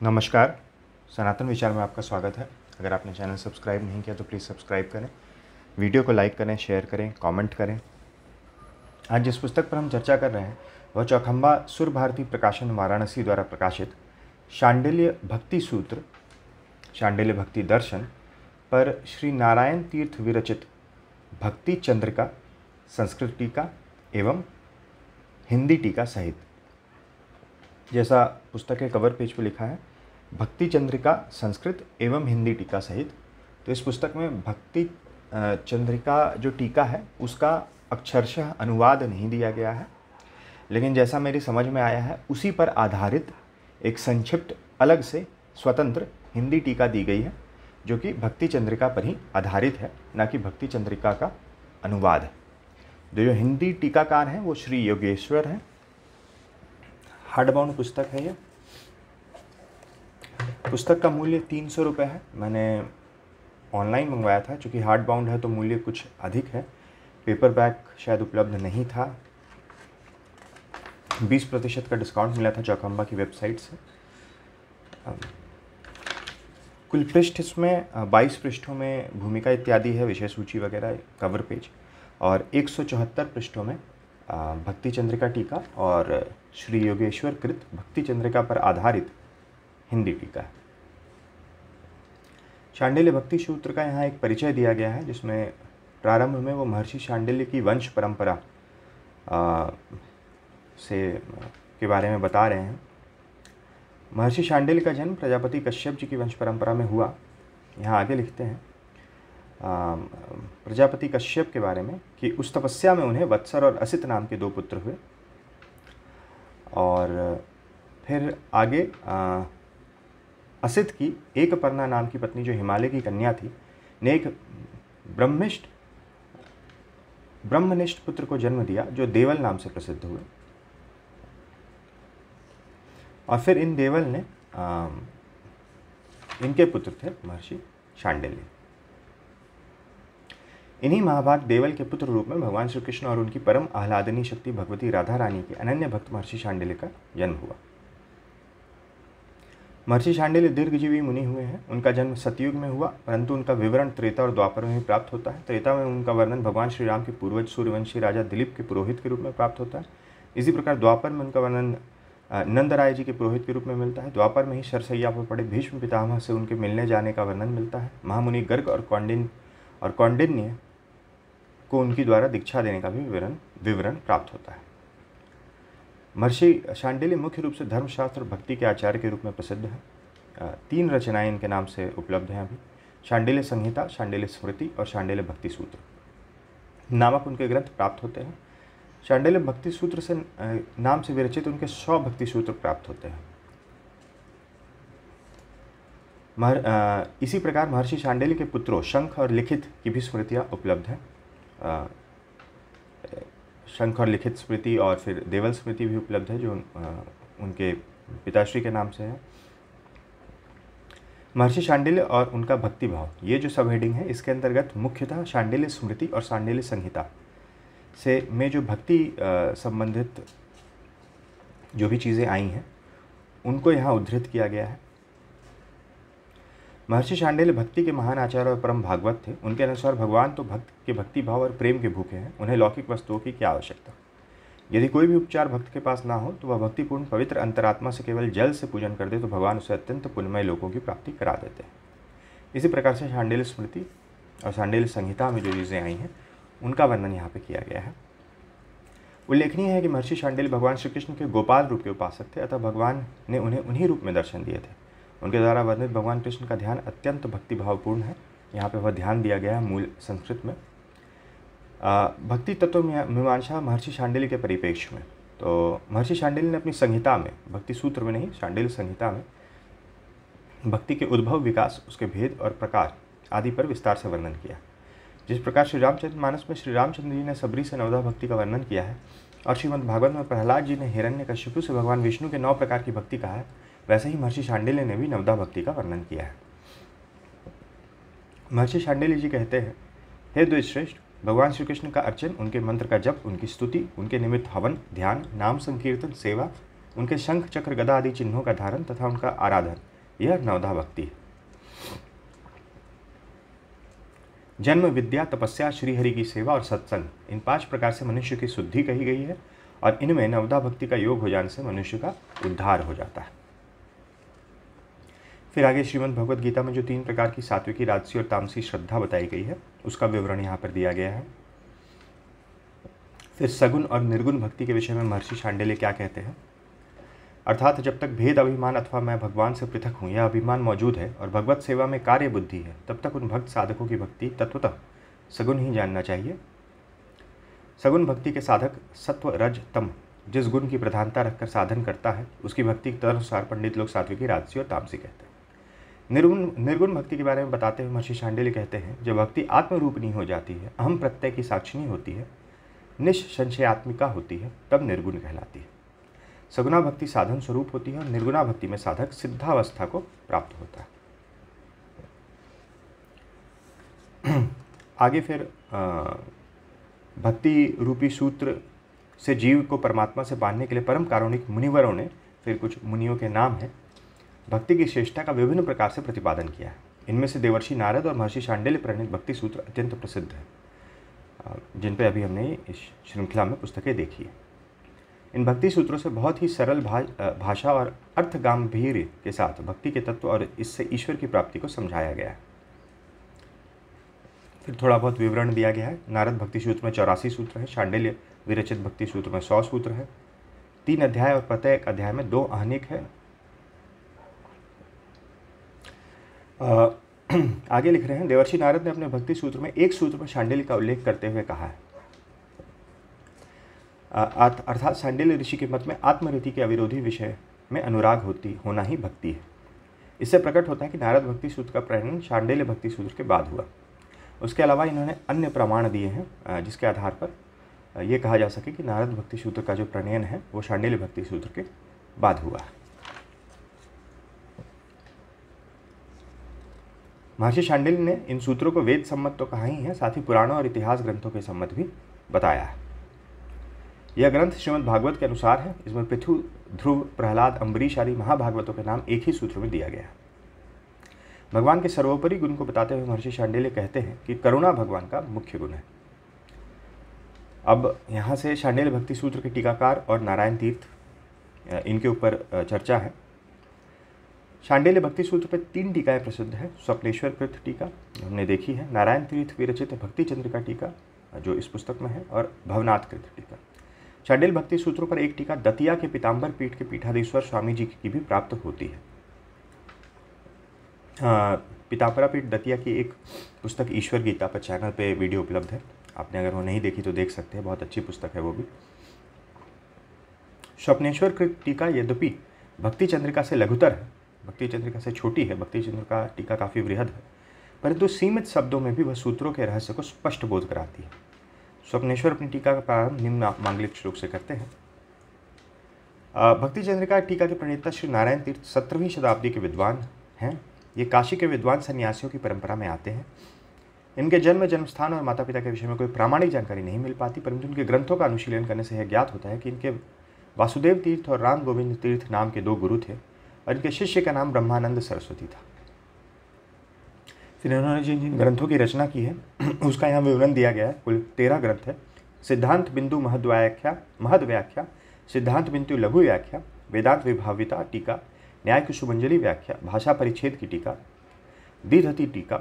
नमस्कार। सनातन विचार में आपका स्वागत है। अगर आपने चैनल सब्सक्राइब नहीं किया तो प्लीज़ सब्सक्राइब करें, वीडियो को लाइक करें, शेयर करें, कमेंट करें। आज जिस पुस्तक पर हम चर्चा कर रहे हैं, वह चौखम्बा सुर भारती प्रकाशन वाराणसी द्वारा प्रकाशित शांडिल्य भक्ति सूत्र, शांडिल्य भक्ति दर्शन पर श्री नारायण तीर्थ विरचित भक्ति चंद्रिका, संस्कृत टीका एवं हिंदी टीका सहित। जैसा पुस्तक के कवर पेज पर लिखा है, भक्ति चंद्रिका संस्कृत एवं हिंदी टीका सहित। तो इस पुस्तक में भक्ति चंद्रिका जो टीका है, उसका अक्षरशः अनुवाद नहीं दिया गया है। लेकिन जैसा मेरी समझ में आया है, उसी पर आधारित एक संक्षिप्त, अलग से स्वतंत्र हिंदी टीका दी गई है, जो कि भक्ति चंद्रिका पर ही आधारित है, न कि भक्ति चंद्रिका का अनुवाद। है जो हिंदी टीकाकार हैं, वो श्री योगेश्वर हैं। हार्ड बाउंड पुस्तक है ये। पुस्तक का मूल्य तीन सौ रुपये है। मैंने ऑनलाइन मंगवाया था, चूँकि हार्ड बाउंड है तो मूल्य कुछ अधिक है। पेपर बैक शायद उपलब्ध नहीं था। बीस प्रतिशत का डिस्काउंट मिला था चौकम्बा की वेबसाइट से। कुल पृष्ठ इसमें बाईस पृष्ठों में भूमिका इत्यादि है, विषय सूची वगैरह कवर पेज और एक सौ चौहत्तर पृष्ठों में भक्ति चंद्रिका टीका और श्री योगेश्वर कृत भक्ति चंद्रिका पर आधारित हिंदी टीका है। शांडिल्य भक्ति सूत्र का यहाँ एक परिचय दिया गया है जिसमें प्रारंभ में वो महर्षि शांडिल्य की वंश परंपरा आ, से के बारे में बता रहे हैं। महर्षि शांडिल्य का जन्म प्रजापति कश्यप जी की वंश परंपरा में हुआ। यहाँ आगे लिखते हैं। प्रजापति कश्यप के बारे में कि उस तपस्या में उन्हें वत्सर और असित नाम के दो पुत्र हुए। और फिर आगे असित की एक परना नाम की पत्नी जो हिमालय की कन्या थी ने एक ब्रह्मिष्ठ ब्रह्मनिष्ठ पुत्र को जन्म दिया जो देवल नाम से प्रसिद्ध हुए। और फिर इन देवल ने आ, इनके पुत्र थे महर्षि शांडिल्य। इन्हीं महाभाग देवल के पुत्र रूप में भगवान श्री कृष्ण और उनकी परम आह्लादनी शक्ति भगवती राधा रानी के अनन्य भक्त महर्षि शांडिल्य का जन्म हुआ। महर्षि शांडिल्य दीर्घजीवी मुनि हुए हैं। उनका जन्म सतयुग में हुआ, परंतु उनका विवरण त्रेता और द्वापर में ही प्राप्त होता है। त्रेता में उनका वर्णन भगवान श्री राम के पूर्वज सूर्यवंशी राजा दिलीप के पुरोहित के रूप में प्राप्त होता है। इसी प्रकार द्वापर में उनका वर्णन नंद राय जी के पुरोहित के रूप में मिलता है। द्वापर में ही सरसैया पर पड़े भीष्म पितामह से उनके मिलने जाने का वर्णन मिलता है। महामुनि गर्ग और कौंडिन, और कौंडिन्य को उनकी द्वारा दीक्षा देने का भी विवरण विवरण प्राप्त होता है। महर्षि शांडिल्य मुख्य रूप से धर्मशास्त्र और भक्ति के आचार्य के रूप में प्रसिद्ध हैं। तीन रचनाएँ इनके नाम से उपलब्ध हैं अभी। शांडिल्य संहिता, शांडिल्य स्मृति और शांडिल्य भक्ति सूत्र। नामक उनके ग्रंथ प्राप्त होते हैं। शांडिल्य भक्ति सूत्र से नाम से विरचित उनके सौ भक्ति सूत्र प्राप्त होते हैं। महर इसी प्रकार महर्षि शांडिल्य के पुत्रों शंख और लिखित की भी स्मृतियाँ उपलब्ध हैं। शंख और लिखित स्मृति और फिर देवल स्मृति भी उपलब्ध है, जो उनके पिताश्री के नाम से है। महर्षि शांडिल्य और उनका भक्ति भाव ये जो सब हेडिंग है, इसके अंतर्गत मुख्यतः शांडिल्य स्मृति और शांडिल्य संहिता से में जो भक्ति संबंधित जो भी चीज़ें आई हैं, उनको यहाँ उद्धृत किया गया है। महर्षि शांडिल्य भक्ति के महान आचार्य और परम भागवत थे। उनके अनुसार भगवान तो भक्त के भक्ति भाव और प्रेम के भूखे हैं। उन्हें लौकिक वस्तुओं की क्या आवश्यकता? यदि कोई भी उपचार भक्त के पास ना हो तो वह भक्तिपूर्ण पवित्र अंतरात्मा से केवल जल से पूजन कर दे तो भगवान उसे अत्यंत पुण्यमय लोगों की प्राप्ति करा देते हैं। इसी प्रकार से शांडिल्य स्मृति और शांडिल्य संहिता में जो चीज़ें आई हैं, उनका वर्णन यहाँ पर किया गया है। उल्लेखनीय है कि महर्षि शांडिल्य भगवान श्री कृष्ण के गोपाल रूप के उपासक थे, अतः भगवान ने उन्हें उन्हीं रूप में दर्शन दिए थे। उनके द्वारा वर्णित भगवान कृष्ण का ध्यान अत्यंत भक्तिभावपूर्ण है। यहाँ पे वह ध्यान दिया गया है मूल संस्कृत में। भक्ति तत्व मीमांसा महर्षि शांडिल्य के परिपेक्ष में। तो महर्षि शांडिल्य ने अपनी संहिता में, भक्ति सूत्र में नहीं शांडिल्य संहिता में भक्ति के उद्भव, विकास, उसके भेद और प्रकार आदि पर विस्तार से वर्णन किया। जिस प्रकार श्री रामचंद्र, मानस में श्री रामचंद्र जी ने सबरी से नवदा भक्ति का वर्णन किया है और श्रीमद् भागवत में प्रहलाद जी ने हिरण्य कश्यपु से भगवान विष्णु के नौ प्रकार की भक्ति कहा है वैसे ही महर्षि शांडिल्य ने भी नवदा भक्ति का वर्णन किया है। महर्षि शांडिल्य जी कहते हैं, हे द्विश्रेष्ठ, भगवान श्री कृष्ण का अर्चन, उनके मंत्र का जप, उनकी स्तुति, उनके निमित्त हवन, ध्यान, नाम संकीर्तन, सेवा, उनके शंख, चक्र, गदा आदि चिन्हों का धारण तथा उनका आराधन, यह नवधा भक्ति है। जन्म, विद्या, तपस्या, श्रीहरि की सेवा और सत्संग, इन पाँच प्रकार से मनुष्य की शुद्धि कही गई है और इनमें नवदा भक्ति का योग हो जाने से मनुष्य का उद्धार हो जाता है। फिर आगे श्रीमद् भगवद गीता में जो तीन प्रकार की सात्विकी राजसी और तामसी श्रद्धा बताई गई है, उसका विवरण यहाँ पर दिया गया है। फिर सगुण और निर्गुण भक्ति के विषय में महर्षि शांडेले क्या कहते हैं? अर्थात जब तक भेद, अभिमान अथवा मैं भगवान से पृथक हूँ, यह अभिमान मौजूद है और भगवत सेवा में कार्य बुद्धि है, तब तक उन भक्त साधकों की भक्ति तत्वतः सगुण ही जानना चाहिए। सगुण भक्ति के साधक सत्व, रज, तम, जिस गुण की प्रधानता रखकर साधन करता है, उसकी भक्ति के तदनुसार पंडित लोग सात्विकी, राजसी और तामसी कहते हैं। निर्गुण निर्गुण भक्ति के बारे में बताते हुए महर्षि शांडिल्य कहते हैं, जब भक्ति आत्मरूपणी हो जाती है, अहम प्रत्यय की साक्षिणी होती है निशंशयात्मिका होती है, तब निर्गुण कहलाती है। सगुना भक्ति साधन स्वरूप होती है और निर्गुणा भक्ति में साधक सिद्धावस्था को प्राप्त होता है। आगे फिर भक्ति रूपी सूत्र से जीव को परमात्मा से बांधने के लिए परम कारुणिक मुनिवरों ने, फिर कुछ मुनियों के नाम हैं भक्ति की श्रेष्ठता का विभिन्न प्रकार से प्रतिपादन किया है। इनमें से देवर्षि नारद और महर्षि शांडिल्य प्रणीत भक्ति सूत्र अत्यंत प्रसिद्ध है। जिन पर अभी हमने इस श्रृंखला में पुस्तकें देखी है। इन भक्ति सूत्रों से बहुत ही सरल भा, भाषा और अर्थ गांधीर्य के साथ भक्ति के तत्व और इससे ईश्वर की प्राप्ति को समझाया गया है। फिर थोड़ा बहुत विवरण दिया गया है। नारद भक्ति सूत्र में चौरासी सूत्र है शांडिल्य विरचित भक्ति सूत्र में सौ सूत्र है। तीन अध्याय और प्रत्येक अध्याय में दो अहनिक है आ, आगे लिख रहे हैं, देवर्षि नारद ने अपने भक्ति सूत्र में एक सूत्र में शांडिल्य का उल्लेख करते हुए कहा है। अर्थात सांडिल्य ऋषि के मत में आत्मरीति के अविरोधी विषय में अनुराग होती, होना ही भक्ति है। इससे प्रकट होता है कि नारद भक्ति सूत्र का प्रणयन शांडिल्य भक्ति सूत्र के बाद हुआ। उसके अलावा इन्होंने अन्य प्रमाण दिए हैं जिसके आधार पर यह कहा जा सके कि नारद भक्ति सूत्र का जो प्रणयन है, वो शांडिल्य भक्ति सूत्र के बाद हुआ। है महर्षि शांडिल्य ने इन सूत्रों को वेद सम्मत तो कहा ही है, साथ ही पुराणों और इतिहास ग्रंथों के सम्मत भी बताया है। यह ग्रंथ श्रीमद् भागवत के अनुसार है। इसमें पृथु, ध्रुव, प्रहलाद अम्बरीश आदि महाभागवतों के नाम एक ही सूत्र में दिया गया है। भगवान के सर्वोपरि गुण को बताते हुए महर्षि शांडिल्य कहते हैं कि करुणा भगवान का मुख्य गुण है। अब यहाँ से शांडिल्य भक्ति सूत्र के टीकाकार और नारायण तीर्थ इनके ऊपर चर्चा है। शांडिल्य भक्ति सूत्र पर तीन टीकाएँ प्रसिद्ध है, स्वप्नेश्वर कृत टीका, हमने देखी है, नारायण तीर्थ विरचित भक्ति चंद्र का टीका, जो इस पुस्तक में है, और भवनाथ कृत टीका। शांडिल भक्ति सूत्रों पर एक टीका दतिया के पीताम्बर पीठ के पीठाधीश्वर स्वामी जी की भी प्राप्त होती है। पीताम्बरा पीठ दतिया की एक पुस्तक ईश्वर गीता पर चैनल पे वीडियो उपलब्ध है। आपने अगर वो नहीं देखी तो देख सकते हैं, बहुत अच्छी पुस्तक है वो भी। स्वप्नेश्वर कृत टीका यद्यपि भक्ति चंद्रिका से लघुतर है भक्ति चंद्रिका से छोटी है भक्ति चंद्र का टीका काफ़ी वृहद है, परंतु सीमित शब्दों में भी वह सूत्रों के रहस्य को स्पष्ट बोध कराती है। स्वप्नेश्वर अपनी टीका का प्रारंभ निम्न मांगलिक श्लोक से करते हैं। भक्ति चंद्रिका टीका के प्रणेता श्री नारायण तीर्थ सत्रहवीं शताब्दी के विद्वान हैं। ये काशी के विद्वान सन्यासियों की परंपरा में आते हैं। इनके जन्म जन्म स्थान और माता पिता के विषय में कोई प्रामाणिक जानकारी नहीं मिल पाती, परंतु उनके ग्रंथों का अनुशीलन करने से यह ज्ञात होता है कि इनके वासुदेव तीर्थ और राम गोविंद तीर्थ नाम के दो गुरु थे। और इनके शिष्य का नाम ब्रह्मानंद सरस्वती था। फिर इन्होंने जिन जिन ग्रंथों की रचना की है, उसका यहाँ विवरण दिया गया है। कुल तेरह ग्रंथ है। सिद्धांत बिंदु महद व्याख्या महद व्याख्या सिद्धांत बिंदु लघु व्याख्या वेदांत विभाविता टीका, न्याय की शुभंजलि व्याख्या, भाषा परिच्छेद की टीका दीधति टीका,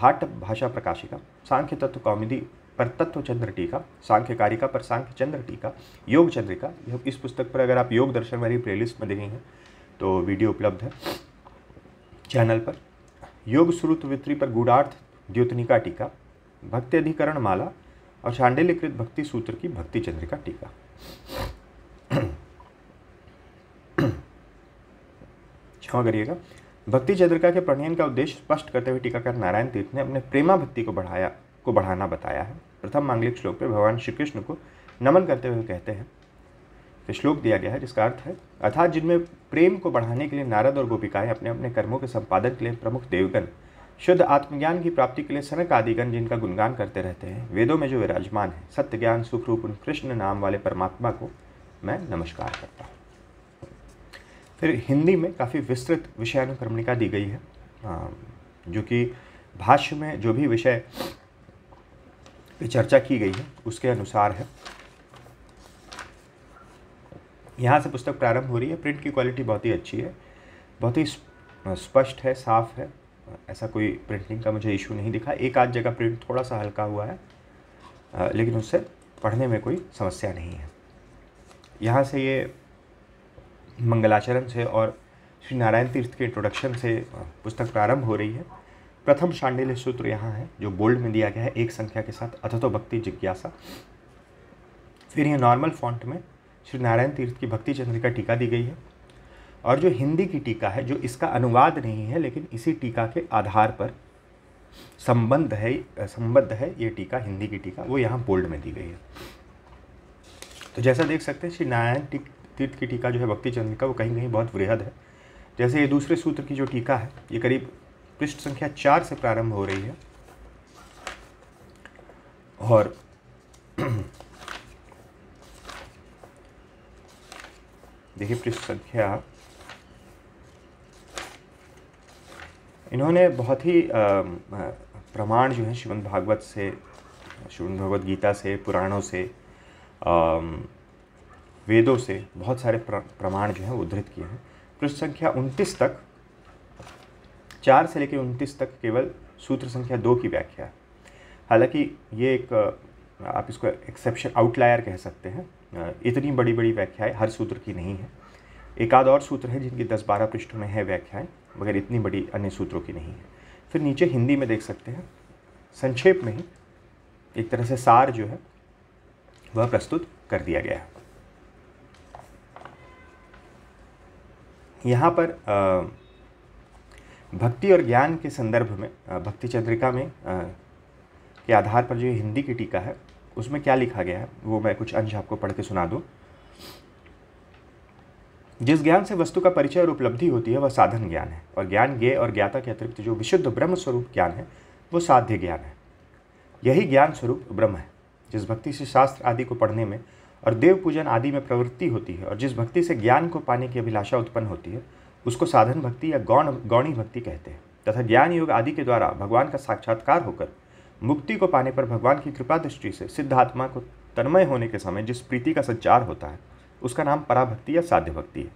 भाट भाषा प्रकाशिका, सांख्य तत्व कौमिदी पर तत्व चंद्र टीका, सांख्य कारिका पर सांख्य चंद्र टीका, योग चंद्रिका। इस पुस्तक पर अगर आप योग दर्शन वाली प्लेलिस्ट में देखेंगे तो वीडियो उपलब्ध है चैनल पर। योग श्रुत वित्री पर गुडार्थ द्योतनिका टीका, भक्ति अधिकरण माला और शांडिल्यकृत भक्ति सूत्र की भक्ति चंद्रिका टीका। क्षमा करिएगा। भक्ति चंद्रिका के प्रणयन का उद्देश्य स्पष्ट करते हुए टीकाकार नारायण तीर्थ ने अपने प्रेमा भक्ति को बढ़ाया, को बढ़ाना बताया है। प्रथम मांगलिक श्लोक पर भगवान श्री कृष्ण को नमन करते हुए कहते हैं श्लोक दिया गया है, जिसका अर्थ है, अर्थात जिनमें प्रेम को बढ़ाने के लिए नारद और गोपिकाएँ अपने अपने कर्मों के संपादन के लिए प्रमुख देवगण, शुद्ध आत्मज्ञान की प्राप्ति के लिए सनक आदिगण जिनका गुणगान करते रहते हैं, वेदों में जो विराजमान है सत्य ज्ञान सुखरूप उन कृष्ण नाम वाले परमात्मा को मैं नमस्कार करता हूँ। फिर हिंदी में काफ़ी विस्तृत विषयानुक्रमणिका दी गई है जो कि भाष्य में जो भी विषय चर्चा की गई है, उसके अनुसार है। यहाँ से पुस्तक प्रारंभ हो रही है। प्रिंट की क्वालिटी बहुत ही अच्छी है। बहुत ही स्पष्ट है, साफ़ है। ऐसा कोई प्रिंटिंग का मुझे इशू नहीं दिखा। एक आध जगह प्रिंट थोड़ा सा हल्का हुआ है लेकिन उससे पढ़ने में कोई समस्या नहीं है। यहाँ से ये मंगलाचरण से और श्री नारायण तीर्थ के इंट्रोडक्शन से पुस्तक प्रारंभ हो रही है। प्रथम शांडिल्य सूत्र यहाँ है, जो बोल्ड में दिया गया है, एक संख्या के साथ अथतो भक्ति जिज्ञासा। फिर ये नॉर्मल फॉन्ट में श्री नारायण तीर्थ की भक्ति चंद्रिका टीका दी गई है। और जो हिंदी की टीका है, जो इसका अनुवाद नहीं है, लेकिन इसी टीका के आधार पर संबंध है, संबद्ध है ये टीका, हिंदी की टीका, वो यहाँ बोल्ड में दी गई है। तो जैसा देख सकते हैं, श्री नारायण तीर्थ की टीका जो है भक्ति चंद्रिका वो कहीं कहीं बहुत वृहद है। जैसे ये दूसरे सूत्र की जो टीका है, ये करीब पृष्ठ संख्या चार से प्रारंभ हो रही है। और देखिए पृष्ठ संख्या। इन्होंने बहुत ही प्रमाण जो है श्रीमद् भागवत से, श्रीमद् भगवत गीता से, पुराणों से वेदों से बहुत सारे प्रमाण जो हैं उद्धृत किए हैं। पृष्ठ संख्या उनतीस तक, चार से लेकर उनतीस तक केवल सूत्र संख्या दो की व्याख्या। है हालाँकि ये एक, आप इसको एक्सेप्शन आउटलायर कह सकते हैं। इतनी बड़ी बड़ी व्याख्याएँ हर सूत्र की नहीं है। एक आध और सूत्र है जिनकी दस बारह पृष्ठों में है व्याख्याएँ, मगर इतनी बड़ी अन्य सूत्रों की नहीं है। फिर नीचे हिंदी में देख सकते हैं, संक्षेप में ही एक तरह से सार जो है, वह प्रस्तुत कर दिया गया है। यहाँ पर भक्ति और ज्ञान के संदर्भ में भक्ति चंद्रिका में के आधार पर जो हिंदी की टीका है उसमें क्या लिखा गया है, वो मैं कुछ अंश आपको पढ़ के सुना दूँ। जिस ज्ञान से वस्तु का परिचय और उपलब्धि होती है, वह साधन ज्ञान है और ज्ञान ज्ञ और ज्ञाता के अतिरिक्त जो विशुद्ध ब्रह्म स्वरूप ज्ञान है, वो साध्य ज्ञान है। यही ज्ञान स्वरूप ब्रह्म है, जिस भक्ति से शास्त्र आदि को पढ़ने में और देव पूजन आदि में प्रवृत्ति होती है और जिस भक्ति से ज्ञान को पाने की अभिलाषा उत्पन्न होती है, उसको साधन भक्ति या गौण, गौणी भक्ति कहते हैं। तथा ज्ञान योग आदि के द्वारा भगवान का साक्षात्कार होकर मुक्ति को पाने पर भगवान की कृपा दृष्टि से सिद्धात्मा को तन्मय होने के समय जिस प्रीति का संचार होता है, उसका नाम पराभक्ति या साध्य भक्ति है।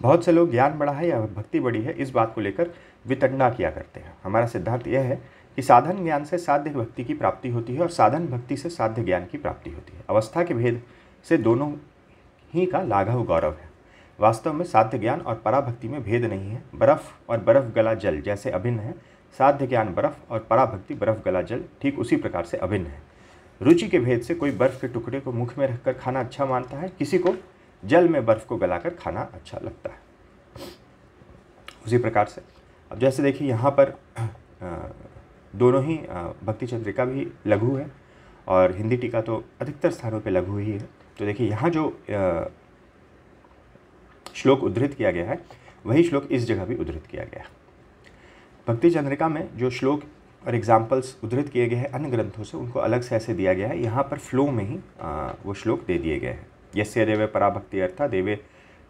बहुत से लोग ज्ञान बड़ा है या भक्ति बड़ी है, इस बात को लेकर वितंडा किया करते हैं। हमारा सिद्धांत यह है कि साधन ज्ञान से साध्य भक्ति की प्राप्ति होती है और साधन भक्ति से साध्य ज्ञान की प्राप्ति होती है। अवस्था के भेद से दोनों ही का लाघव गौरव है। वास्तव में साध्य ज्ञान और पराभक्ति में भेद नहीं है। बर्फ़ और बर्फ़ गला जल जैसे अभिन्न है साध्य ज्ञान बर्फ़ और पराभक्ति बर्फ़ गला जल ठीक उसी प्रकार से अभिन्न है। रुचि के भेद से कोई बर्फ़ के टुकड़े को मुख में रखकर खाना अच्छा मानता है, किसी को जल में बर्फ़ को गलाकर खाना अच्छा लगता है। उसी प्रकार से, अब जैसे देखिए यहाँ पर दोनों ही भक्ति चंद्रिका भी लघु है और हिंदी टीका तो अधिकतर स्थानों पे लघु ही है। तो देखिए यहाँ जो श्लोक उद्धृत किया गया है, वही श्लोक इस जगह भी उद्धृत किया गया है। भक्ति चंद्रिका में जो श्लोक और एग्जाम्पल्स उद्धृत किए गए हैं अन्य ग्रंथों से उनको अलग से ऐसे दिया गया है। यहाँ पर फ्लो में ही आ, वो श्लोक दे दिए गए हैं। यस्य देवे पराभक्ति अर्था देवे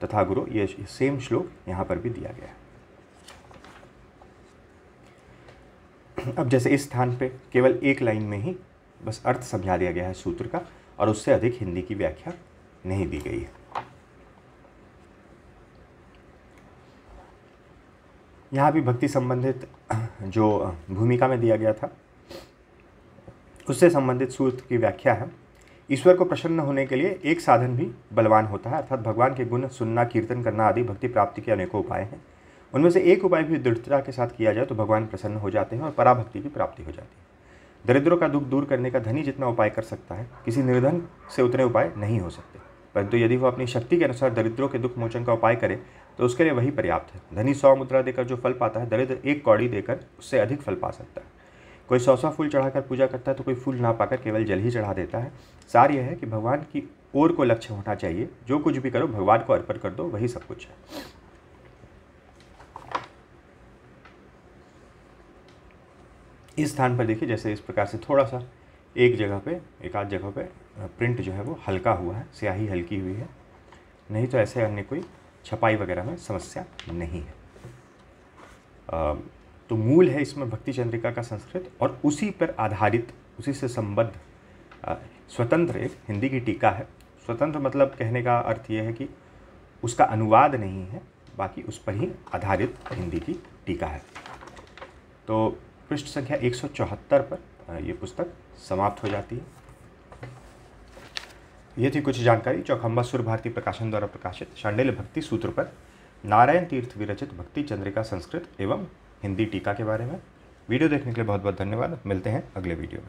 तथा गुरु ये सेम श्लोक यहाँ पर भी दिया गया है। अब जैसे इस स्थान पे केवल एक लाइन में ही बस अर्थ समझा दिया गया है सूत्र का और उससे अधिक हिंदी की व्याख्या नहीं दी गई है। यहाँ भी भक्ति संबंधित जो भूमिका में दिया गया था, उससे संबंधित सूत्र की व्याख्या है। ईश्वर को प्रसन्न होने के लिए एक साधन भी बलवान होता है, अर्थात भगवान के गुण सुनना, कीर्तन करना आदि भक्ति प्राप्ति के अनेकों उपाय हैं। उनमें से एक उपाय भी दृढ़ता के साथ किया जाए तो भगवान प्रसन्न हो जाते हैं और पराभक्ति की प्राप्ति हो जाती है। दरिद्रों का दुख दूर करने का धनी जितना उपाय कर सकता है, किसी निर्धन से उतने उपाय नहीं हो सकते। परंतु यदि वो अपनी शक्ति के अनुसार दरिद्रों के दुख मोचन का उपाय करे तो उसके लिए वही पर्याप्त है। धनी सौ मुद्रा देकर जो फल पाता है, दरिद्र एक कौड़ी देकर उससे अधिक फल पा सकता है। कोई सौ सौ फूल चढ़ाकर पूजा करता है तो कोई फूल ना पाकर केवल जल ही चढ़ा देता है। सार यह है कि भगवान की ओर को लक्ष्य होना चाहिए। जो कुछ भी करो, भगवान को अर्पण कर दो, वही सब कुछ है। इस स्थान पर देखिए, जैसे इस प्रकार से थोड़ा सा एक जगह पे, एक आध जगह पे प्रिंट जो है वो हल्का हुआ है, स्याही हल्की हुई है। नहीं तो ऐसे अन्य कोई छपाई वगैरह में समस्या नहीं है। तो मूल है इसमें भक्ति चंद्रिका का संस्कृत और उसी पर आधारित, उसी से संबद्ध स्वतंत्र एक हिंदी की टीका है। स्वतंत्र मतलब कहने का अर्थ यह है कि उसका अनुवाद नहीं है, बाकी उस पर ही आधारित हिंदी की टीका है। तो पृष्ठ संख्या एक सौ चौहत्तर पर ये पुस्तक समाप्त हो जाती है। ये थी कुछ जानकारी चौखम्बा सुर भारती प्रकाशन द्वारा प्रकाशित शांडिल्य भक्ति सूत्र पर। नारायण तीर्थ विरचित भक्ति चंद्रिका संस्कृत एवं हिंदी टीका के बारे में। वीडियो देखने के लिए बहुत बहुत धन्यवाद। मिलते हैं अगले वीडियो में।